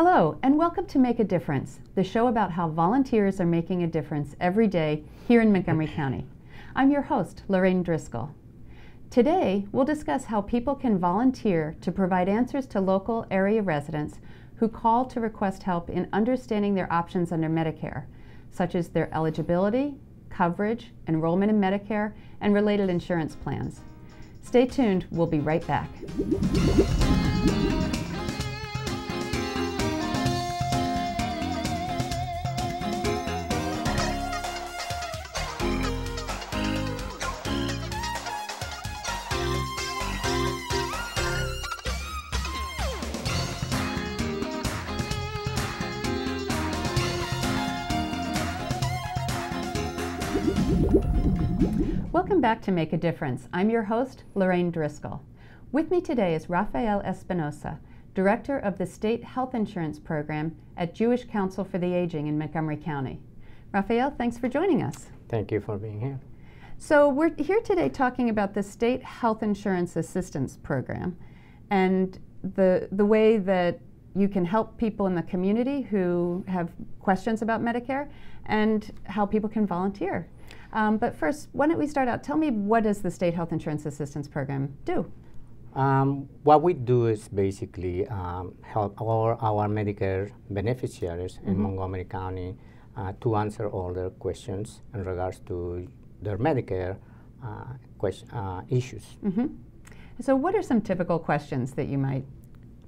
Hello, and welcome to Make a Difference, the show about how volunteers are making a difference every day here in Montgomery County. I'm your host, Lorraine Driscoll. Today, we'll discuss how people can volunteer to provide answers to local area residents who call to request help in understanding their options under Medicare, such as their eligibility, coverage, enrollment in Medicare, and related insurance plans. Stay tuned, we'll be right back. Welcome back to Make a Difference. I'm your host, Lorraine Driscoll. With me today is Rafael Espinosa, Director of the State Health Insurance Program at Jewish Council for the Aging in Montgomery County. Rafael, thanks for joining us. Thank you for being here. So, we're here today talking about the State Health Insurance Assistance Program and the, the way that you can help people in the community who have questions about Medicare and how people can volunteer. Um, but first, why don't we start out? Tell me what does the State Health Insurance Assistance Program do? Um, what we do is basically um, help all our Medicare beneficiaries in Mhm. Montgomery County uh, to answer all their questions in regards to their Medicare uh, question, uh, issues. hmm So, what are some typical questions that you might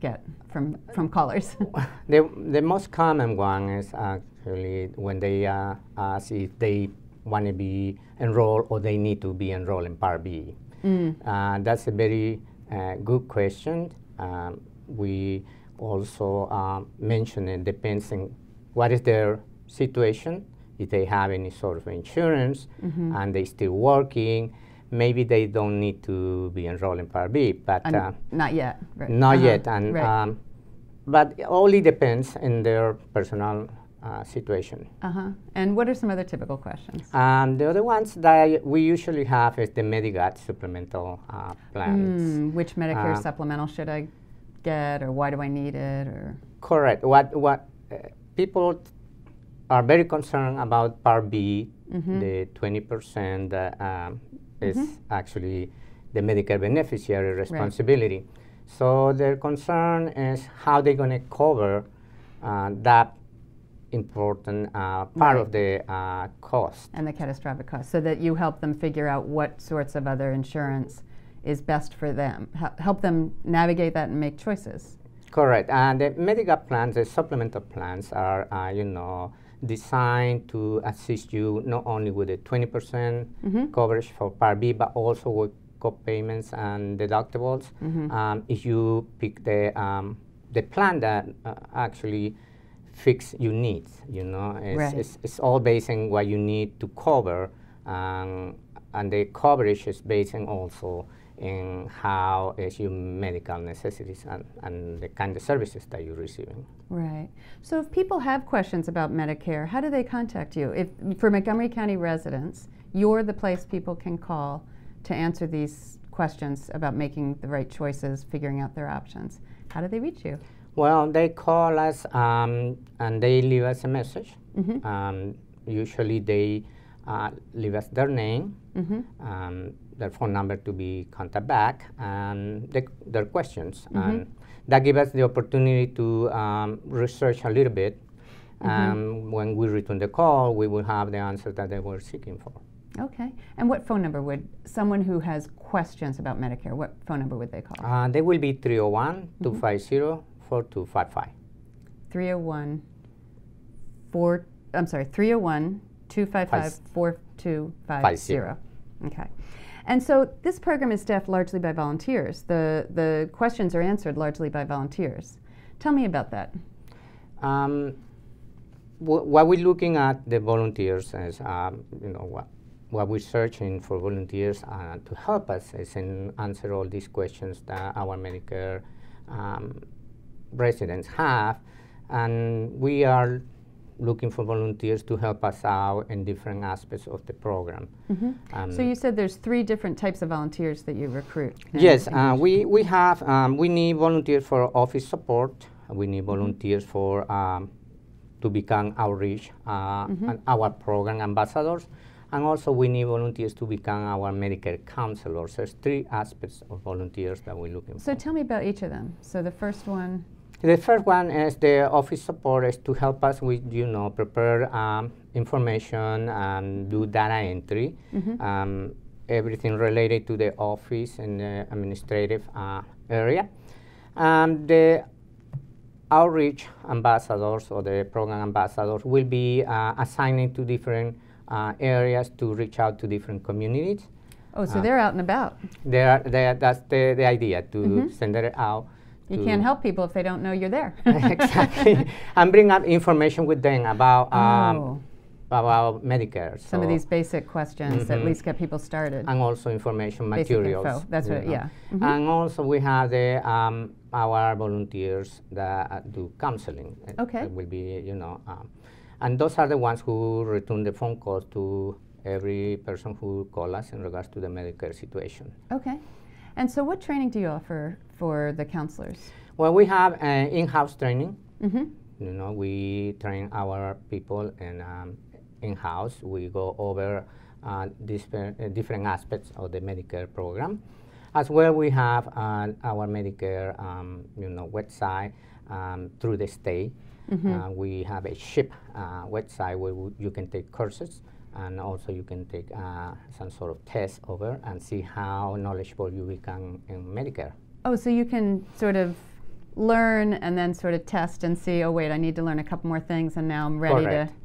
get from from callers? the, the most common one is actually when they uh, ask if they want to be enrolled or they need to be enrolled in Part B. Mm. Uh, that's a very uh, good question. Um, we also um, mentioned it depends on what is their situation, if they have any sort of insurance Mhm. and they still working, maybe they don't need to be enrolled in Part B, but uh, not yet. Right. not Uh-huh. yet. And right. um, but it only depends in their personal uh, situation. uh-huh. And what are some other typical questions? Um, the other ones that we usually have is the Medigap supplemental uh, plans. Mm, which Medicare Uh, supplemental should I get, or why do I need it, or Correct. What what uh, people are very concerned about Part B, Mhm. the 20% that um, is Mhm. actually the Medicare beneficiary responsibility. So their concern is how they're going to cover uh, that important uh, part Right. of the uh, cost. and the catastrophic cost, so that you help them figure out what sorts of other insurance is best for them. Hel- help them navigate that and make choices. Correct. And the Medigap plans, the supplemental plans, are uh, you know designed to assist you not only with the 20% Mhm. coverage for Part B, but also with co-payments and deductibles. Mhm. Um, if you pick the um, the plan that uh, actually fix your needs, you know, it's, Right. it's, it's all based on what you need to cover, um, and the coverage is based on also in how is your medical necessities and, and the kind of services that you're receiving. Right. So if people have questions about Medicare, how do they contact you? If for Montgomery County residents, you're the place people can call to answer these questions about making the right choices, figuring out their options. How do they reach you? Well, they call us um, and they leave us a message. Mhm. Um, usually they uh, leave us their name, Mhm. um, their phone number to be contacted back, and the, their questions. Mhm. And that gives us the opportunity to um, research a little bit. Mm-hmm. Um, when we return the call, we will have the answer that they were seeking for. Okay. And what phone number would someone who has questions about Medicare, what phone number would they call? Uh, they will be 301 Mm-hmm. 250 4255. 301 4 I'm sorry, 301 255 4250. Okay. And so this program is staffed largely by volunteers. The the questions are answered largely by volunteers. Tell me about that. Um, wh- what we're looking at the volunteers is, um, you know, what, what we're searching for volunteers uh, to help us is in answer all these questions that our Medicare um, residents have, and we are looking for volunteers to help us out in different aspects of the program. Um, so you said there's three different types of volunteers that you recruit. Yes, uh, we, we have, um, we need volunteers for office support, We need volunteers for um, to become outreach uh, and our program ambassadors, and also we need volunteers to become our Medicare counselors. There's three aspects of volunteers that we're looking So for. So tell me about each of them. So the first one, The first one is the office support is to help us with, you know, prepare um, information and do data entry, um, everything related to the office and the administrative uh, area. Um, the outreach ambassadors or the program ambassadors will be uh, assigned to different uh, areas to reach out to different communities. oh, so Uh, they're out and about. They are, they are, that's the, the idea to send it out. You can't help people if they don't know you're there. exactly, and bring up information with them about um, Oh. about Medicare. Some of these basic questions at Mhm. least get people started. and also information Basic materials. info, that's what- know. yeah. Mhm. And also we have the um, our volunteers that uh, do counseling. Okay. that will be you know, um, and those are the ones who return the phone calls to every person who call us in regards to the Medicare situation. Okay. And so what training do you offer for the counselors? Well, we have uh, in-house training. Mm-hmm. You know, we train our people and um, in-house. We go over uh, different, uh, different aspects of the Medicare program. As well, we have uh, our Medicare, um, you know, website um, through the state. Uh, we have a SHIP uh, website where w- you can take courses and also you can take uh, some sort of test over and see how knowledgeable you become in Medicare. Oh, so you can sort of learn and then sort of test and see, oh, wait, I need to learn a couple more things and now I'm ready Correct. to.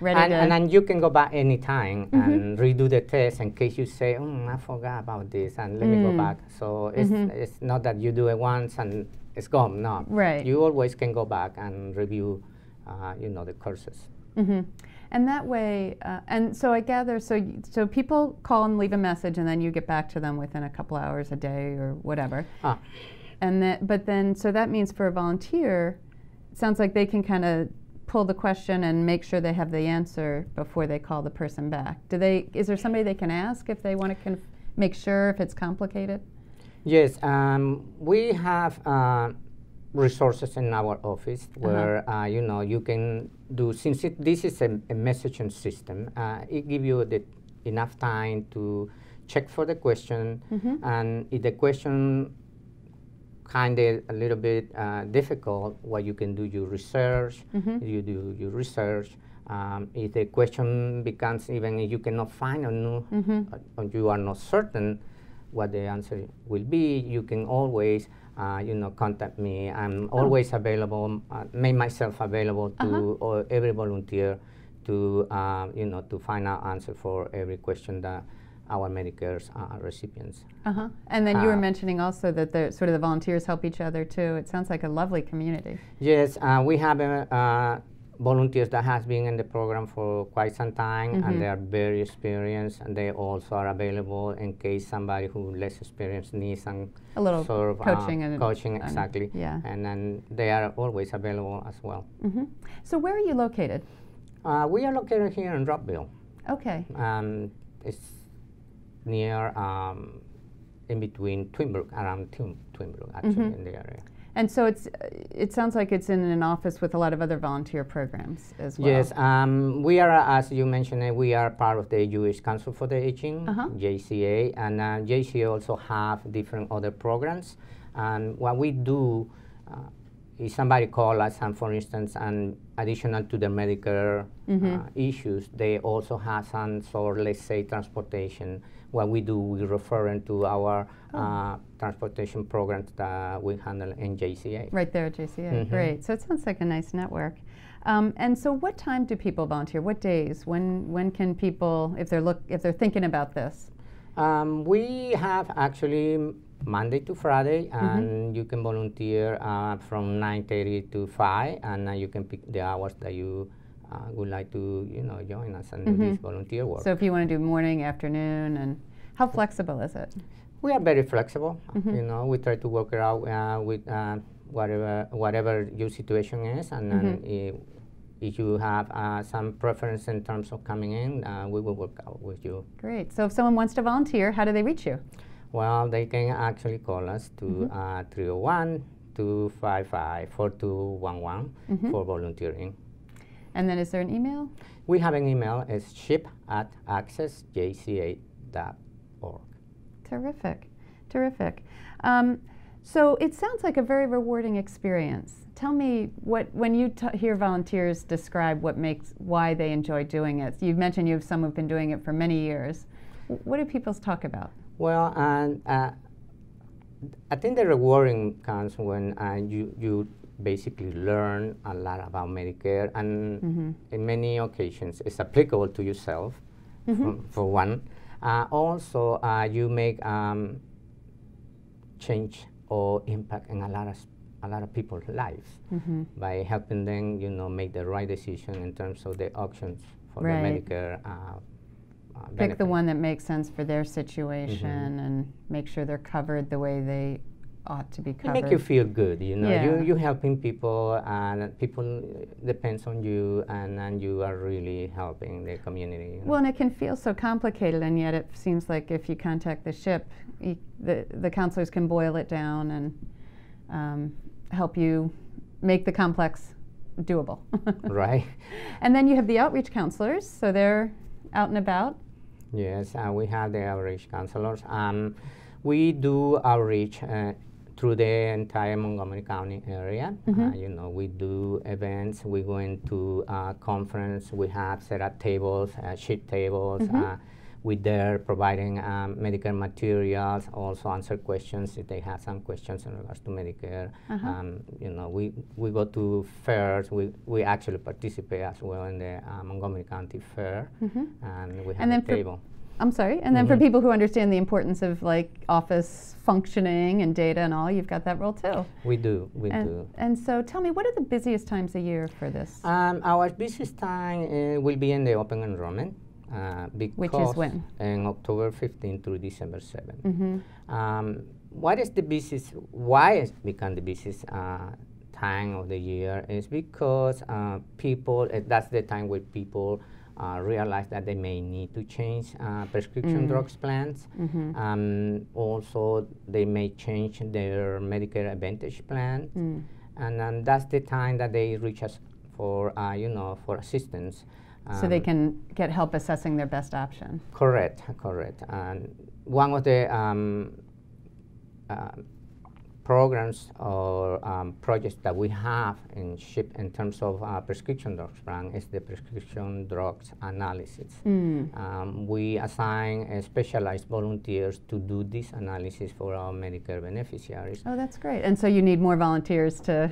Ready and, to. and then you can go back anytime and redo the test in case you say, mm, I forgot about this, and let me go Mm. back. So it's, it's not that you do it once and it's gone. No, Right. You always can go back and review, uh, you know, the courses. hmm And that way, uh, and so I gather, so y- so people call and leave a message, and then you get back to them within a couple hours, a day, or whatever. Ah, And that, but then, so that means for a volunteer, it sounds like they can kind of pull the question and make sure they have the answer before they call the person back. Do they? Is there somebody they can ask if they want to conf- make sure if it's complicated? yes, um, we have uh, resources in our office where uh, you know you can do since it, this is a, a messaging system. Uh, it gives you the enough time to check for the question, and if the question kind of a little bit uh, difficult, what you can do, you research, you do your research. Um, if the question becomes even if you cannot find or, no, uh, or you are not certain what the answer will be, you can always, uh, you know, contact me. I'm always available, uh, make myself available to or every volunteer to, uh, you know, to find out answer for every question that our Medicare's uh, recipients Uh huh. And then you were Uh, mentioning also that the sort of the volunteers help each other too. It sounds like a lovely community. Yes, uh, we have a, uh, volunteers that has been in the program for quite some time, and they are very experienced, and they also are available in case somebody who less experienced needs some A little sort of uh, coaching and- coaching and- exactly. yeah. and then they are always available as well. hmm So where are you located? Uh, we are located here in Rockville. Okay. Um, it's near, um, in between Twinbrook, around Twin, Twinbrook, actually, in the area. And so it's it sounds like it's in an office with a lot of other volunteer programs as well. Yes, um, we are, as you mentioned, we are part of the Jewish Council for the Aging, Uh-huh. JCA, and uh, JCA also have different other programs. And what we do uh, is somebody call us, and for instance, and additional to the Medicare uh, issues, they also have some sort, let's say, transportation. What we do, we refer them to our uh, transportation programs that we handle in JCA. Right there at JCA. Mhm. Great. So it sounds like a nice network. Um, and so, what time do people volunteer? What days? When when can people, if they're look, if they're thinking about this? Um, we have actually Monday to Friday, and you can volunteer uh, from 9:30 to 5, and uh, you can pick the hours that you uh, would like to, you know, join us and do this volunteer work. So if you want to do morning, afternoon, and how flexible is it? We are very flexible. You know, we try to work it out uh, with uh, whatever whatever your situation is, and then if, if you have uh, some preference in terms of coming in, uh, we will work out with you. Great. So if someone wants to volunteer, how do they reach you? Well, they can actually call us to uh, 301 255 4211 Mhm. for volunteering. And then is there an email? We have an email, it's ship at accessjca.org. Terrific, terrific. Um, so it sounds like a very rewarding experience. Tell me what when you t- hear volunteers describe what makes why they enjoy doing it. You've mentioned you have some who've been doing it for many years. What do people talk about? Well, and uh, I think the rewarding comes when uh, you you basically learn a lot about Medicare, and Mhm. in many occasions it's applicable to yourself, for, for one. Uh, also, uh, you make um, change or impact in a lot of a lot of people's lives hmm by helping them, you know, make the right decision in terms of the options for Right. the Medicare. Uh, uh, Pick the one that makes sense for their situation and make sure they're covered the way they ought to be It make you feel good, you know. Yeah. You you helping people, and people depends on you, and, and you are really helping the community. you know. Well, and it can feel so complicated, and yet it seems like if you contact the ship, y- the, the counselors can boil it down and um, help you make the complex doable. right? And then you have the outreach counselors, so they're out and about. Yes, uh, we have the outreach counselors. Um, we do outreach uh, through the entire Montgomery County area. Uh, Mhm. you know, we do events. We go into uh, conference. We have set up tables, uh, sheet tables. Mhm. Uh, we there providing um, Medicare materials. Also answer questions if they have some questions in regards to Medicare. Uh-huh. Um, you know, we, we go to fairs. We, we actually participate as well in the uh, Montgomery County Fair, Mhm. and we have And a then for- table. I'm sorry. And then for Mhm. people who understand the importance of like office functioning and data and all, you've got that role too. We do, we and, do. and so tell me, what are the busiest times a year for this? Um, our busiest time uh, will be in the open enrollment. Uh, because when? In October 15 through December 7. mm-hmm. Um, what is the busiest? Why it's become the busiest uh, time of the year is because uh, people. Uh, that's the time where people uh, realize that they may need to change uh, prescription Mm. drugs plans. Mm-hmm. Um, also, they may change their Medicare Advantage plan Mm. and um, that's the time that they reach us for uh, you know for assistance. so they Um, can get help assessing their best option. correct, correct. And one of the um, uh, programs or um, projects that we have in SHIP in terms of uh, prescription drugs plan is the prescription drugs analysis. Mm. Um, we assign uh, specialized volunteers to do this analysis for our Medicare beneficiaries. Oh, that's great. And so you need more volunteers to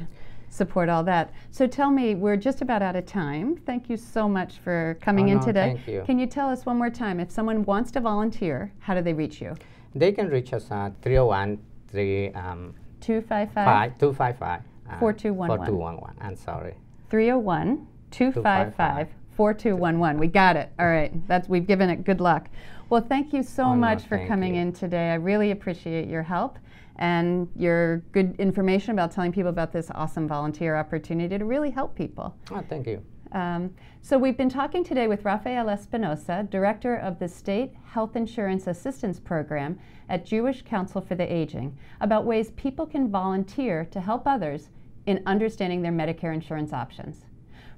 support all that. So tell me, we're just about out of time. Thank you so much for coming Oh, in no, today. thank you. Can you tell us one more time if someone wants to volunteer, how do they reach you? They can reach us at 301 3 um, 255 Five, two five five. uh, 4211. 4211, I'm sorry. 301 255 4211. We got it. All right. That's we've given it good luck. Well, thank you so Oh, no, much for coming you. in today. I really appreciate your help and your good information about telling people about this awesome volunteer opportunity to really help people. Oh, thank you. Um, so we've been talking today with Rafael Espinosa, Director of the State Health Insurance Assistance Program at Jewish Council for the Aging, about ways people can volunteer to help others in understanding their Medicare insurance options.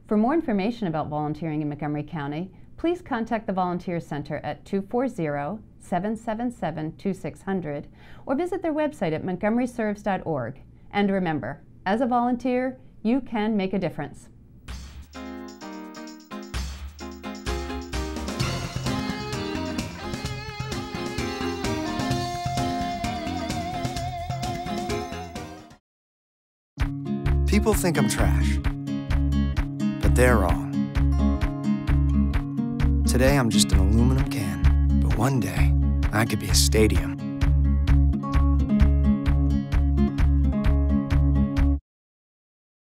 For more information about volunteering in Montgomery County, please contact the Volunteer Center at 240 777 2600 or visit their website at montgomeryserves.org. And remember, as a volunteer, you can make a difference. People think I'm trash, but they're wrong. Today I'm just an aluminum can, but one day I could be a stadium.